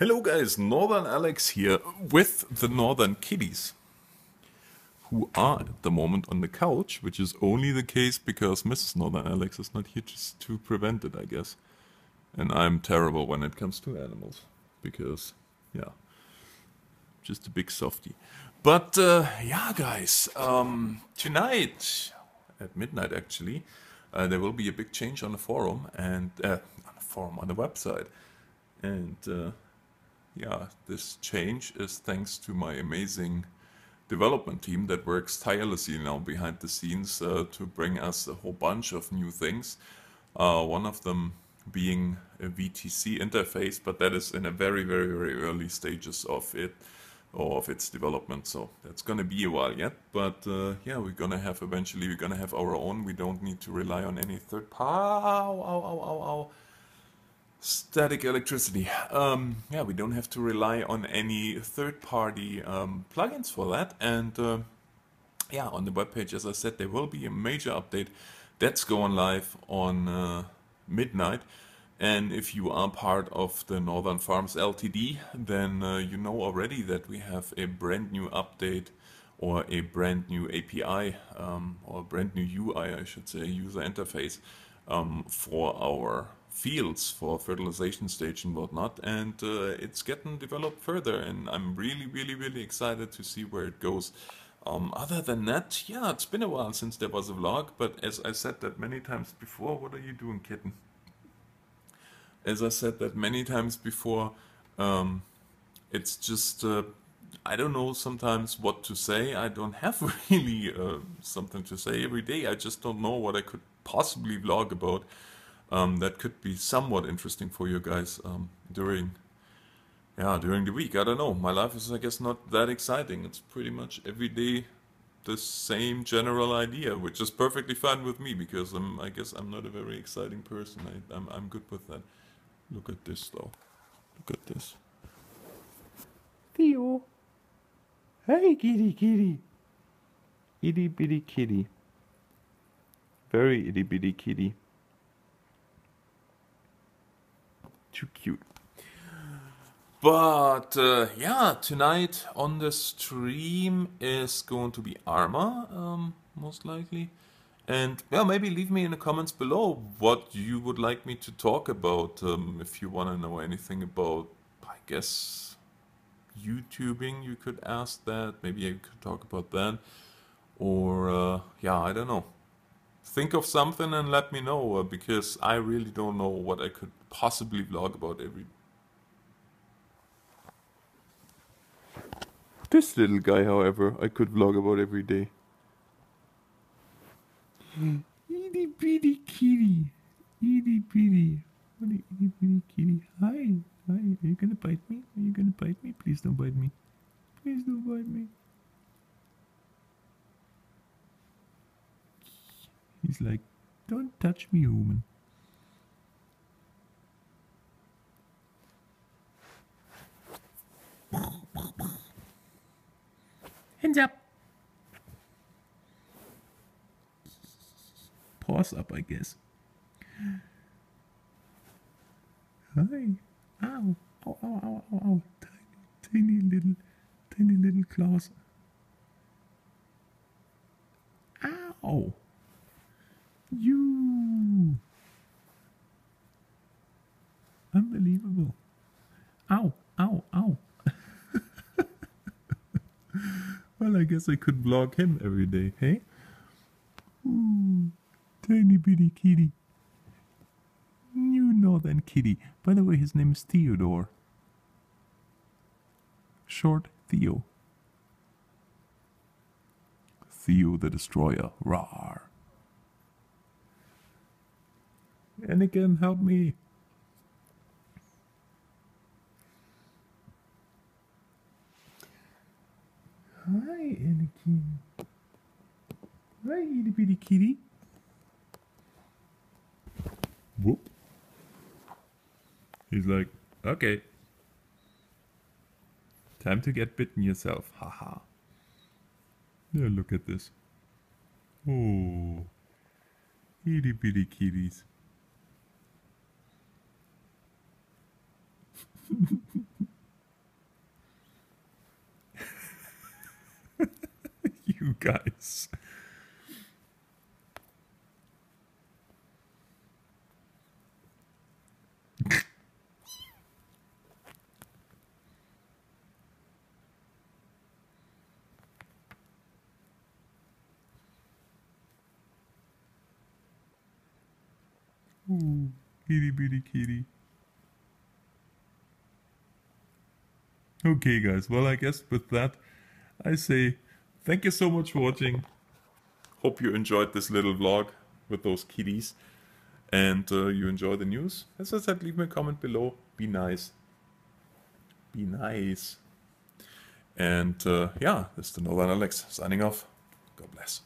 Hello guys, Northern Alex here with the Northern Kitties, who are at the moment on the couch, which is only the case because Mrs. Northern Alex is not here just to prevent it, I guess. And I'm terrible when it comes to animals, because, yeah, just a big softy. But, uh, yeah guys, um, tonight, at midnight actually, uh, there will be a big change on the forum, and, uh, on the forum, on the website. And, uh, yeah, this change is thanks to my amazing development team that works tirelessly now behind the scenes uh, to bring us a whole bunch of new things. Uh, one of them being a VTC interface, but that is in a very, very, very early stages of it or of its development. So that's going to be a while yet. But uh, yeah, we're going to have eventually, we're going to have our own. We don't need to rely on any third party. Ow, ow, ow, ow, ow static electricity. Um, yeah, we don't have to rely on any third-party um, plugins for that. And uh, yeah, on the webpage, as I said, there will be a major update that's going live on uh, midnight. And if you are part of the Northern Farms LTD, then uh, you know already that we have a brand new update or a brand new API um, or brand new UI, I should say, user interface um, for our fields for fertilization stage and whatnot and uh, it's getting developed further and I'm really really really excited to see where it goes. Um, other than that yeah it's been a while since there was a vlog but as I said that many times before what are you doing kitten? As I said that many times before um, it's just uh, I don't know sometimes what to say. I don't have really uh, something to say every day. I just don't know what I could possibly vlog about um, that could be somewhat interesting for you guys um, during yeah during the week. I don't know. My life is I guess not that exciting. It's pretty much every day the same general idea which is perfectly fine with me because I'm, I guess I'm not a very exciting person. I, I'm, I'm good with that. Look at this though. Look at this. Theo. Hey kitty kitty. Itty bitty kitty. Very itty bitty kitty too cute. But uh, yeah, tonight on the stream is going to be Arma, um, most likely. And yeah, maybe leave me in the comments below what you would like me to talk about. Um, if you want to know anything about, I guess, YouTubing, you could ask that. Maybe I could talk about that. Or, uh, yeah, I don't know think of something and let me know uh, because I really don't know what I could possibly vlog about every This little guy, however, I could vlog about every day. Itty bitty kitty. Itty bitty. What a itty bitty kitty. Hi. Hi. Are you gonna bite me? Are you gonna bite me? Please don't bite me. Please don't bite me. He's like, don't touch me, woman. Hands up. Paws up, I guess. Hi. Ow. Ow, ow, ow, ow, ow. Tiny, tiny little, tiny little claws. Ow. You. Unbelievable. Ow, ow, ow. well, I guess I could vlog him every day, hey? Ooh, tiny bitty kitty. New northern kitty. By the way, his name is Theodore. Short Theo. Theo the Destroyer. Rawr. Anakin, help me. Hi, Anakin. Hi, itty bitty kitty. Whoop. He's like, okay. Time to get bitten yourself. Haha. Yeah, look at this. Oh. Itty bitty kitties. you guys. Ooh, itty bitty kitty. Okay, guys. Well, I guess with that, I say thank you so much for watching. Hope you enjoyed this little vlog with those kitties. And uh, you enjoy the news. As I said, leave me a comment below. Be nice. Be nice. And uh, yeah, this is the Northern Alex signing off. God bless.